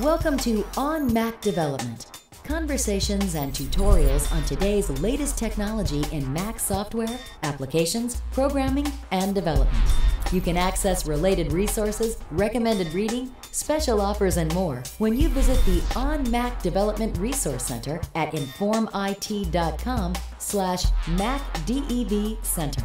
Welcome to On Mac Development. Conversations and tutorials on today's latest technology in Mac software, applications, programming, and development. You can access related resources, recommended reading, special offers, and more when you visit the On Mac Development Resource Center at informit.com slash MacDEV Center.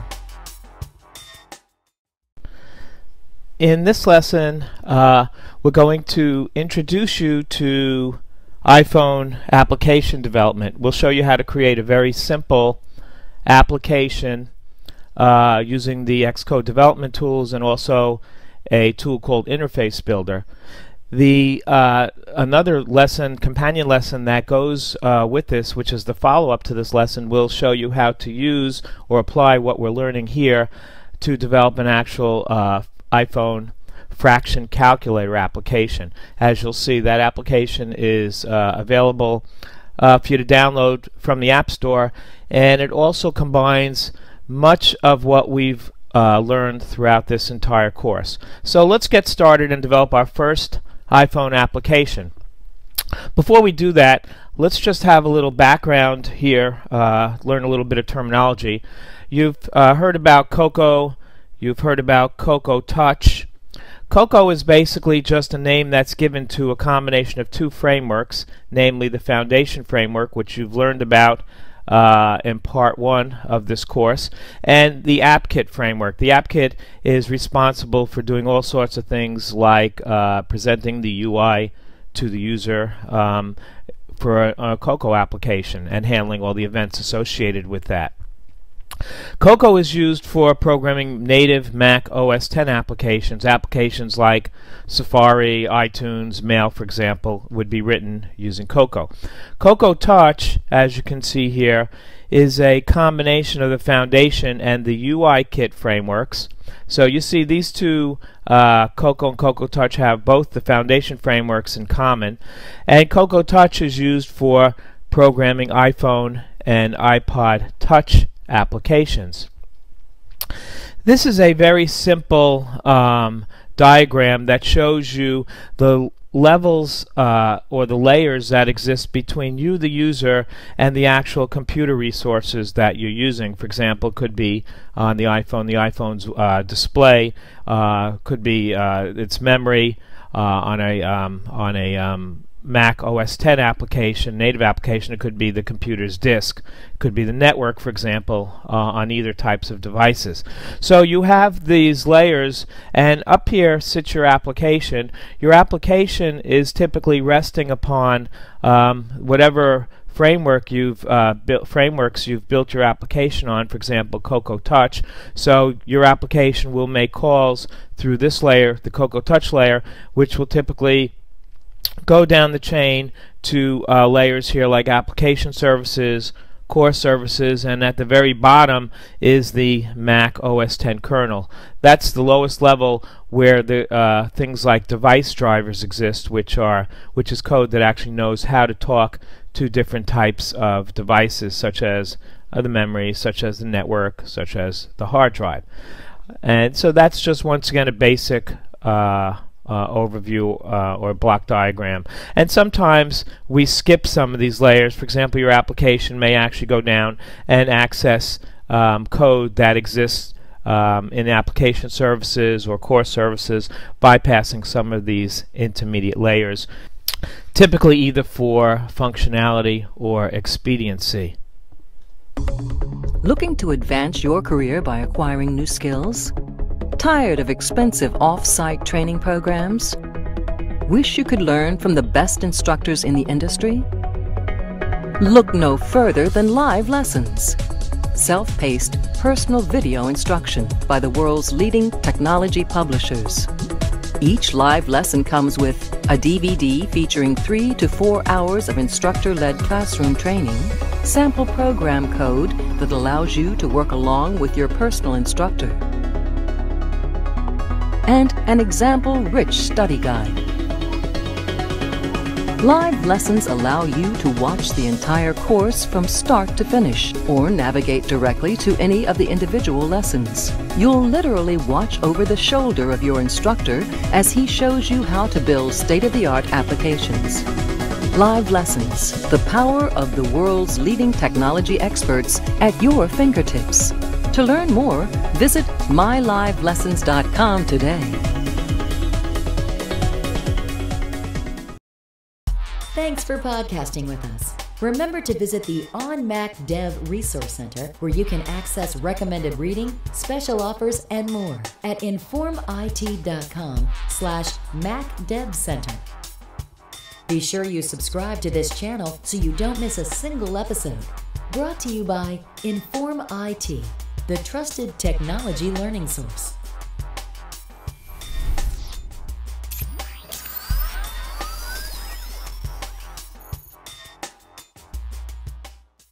In this lesson, uh, we're going to introduce you to iPhone application development. We'll show you how to create a very simple application uh, using the Xcode development tools and also a tool called Interface Builder. The uh, another lesson, companion lesson that goes uh, with this, which is the follow-up to this lesson, will show you how to use or apply what we're learning here to develop an actual uh, iPhone fraction calculator application. As you'll see, that application is uh, available uh, for you to download from the App Store, and it also combines much of what we've uh, learned throughout this entire course. So let's get started and develop our first iPhone application. Before we do that, let's just have a little background here, uh, learn a little bit of terminology. You've uh, heard about Cocoa You've heard about Cocoa Touch. Cocoa is basically just a name that's given to a combination of two frameworks, namely the Foundation Framework, which you've learned about uh, in part one of this course, and the AppKit framework. The AppKit is responsible for doing all sorts of things like uh, presenting the UI to the user um, for a, a Cocoa application and handling all the events associated with that. Cocoa is used for programming native Mac OS X applications. Applications like Safari, iTunes, Mail, for example, would be written using Cocoa. Cocoa Touch, as you can see here, is a combination of the Foundation and the UI Kit frameworks. So you see these two, uh, Cocoa and Cocoa Touch, have both the Foundation frameworks in common. And Cocoa Touch is used for programming iPhone and iPod Touch applications. This is a very simple um, diagram that shows you the levels uh, or the layers that exist between you, the user, and the actual computer resources that you're using. For example, could be on the iPhone, the iPhone's uh, display, uh, could be uh, its memory uh, on a um, on a um, Mac OS 10 application, native application, it could be the computer's disk, it could be the network, for example, uh, on either types of devices. So you have these layers, and up here sits your application. Your application is typically resting upon um, whatever framework you've uh, built frameworks you've built your application on for example Cocoa Touch so your application will make calls through this layer the Cocoa Touch layer which will typically go down the chain to uh, layers here like application services, core services, and at the very bottom is the Mac OS 10 kernel. That's the lowest level where the uh, things like device drivers exist, which are which is code that actually knows how to talk to different types of devices, such as uh, the memory, such as the network, such as the hard drive. And so that's just once again a basic uh, uh, overview uh, or block diagram. And sometimes we skip some of these layers. For example, your application may actually go down and access um, code that exists um, in application services or core services, bypassing some of these intermediate layers, typically either for functionality or expediency. Looking to advance your career by acquiring new skills? Tired of expensive off-site training programs? Wish you could learn from the best instructors in the industry? Look no further than live lessons. Self-paced, personal video instruction by the world's leading technology publishers. Each live lesson comes with a DVD featuring three to four hours of instructor-led classroom training, sample program code that allows you to work along with your personal instructor, and an example-rich study guide. Live lessons allow you to watch the entire course from start to finish or navigate directly to any of the individual lessons. You'll literally watch over the shoulder of your instructor as he shows you how to build state-of-the-art applications. Live lessons, the power of the world's leading technology experts at your fingertips. To learn more, visit mylivelessons.com today. Thanks for podcasting with us. Remember to visit the On Mac Dev Resource Center where you can access recommended reading, special offers, and more at informit.com slash macdevcenter. Be sure you subscribe to this channel so you don't miss a single episode. Brought to you by InformIT, the trusted technology learning source.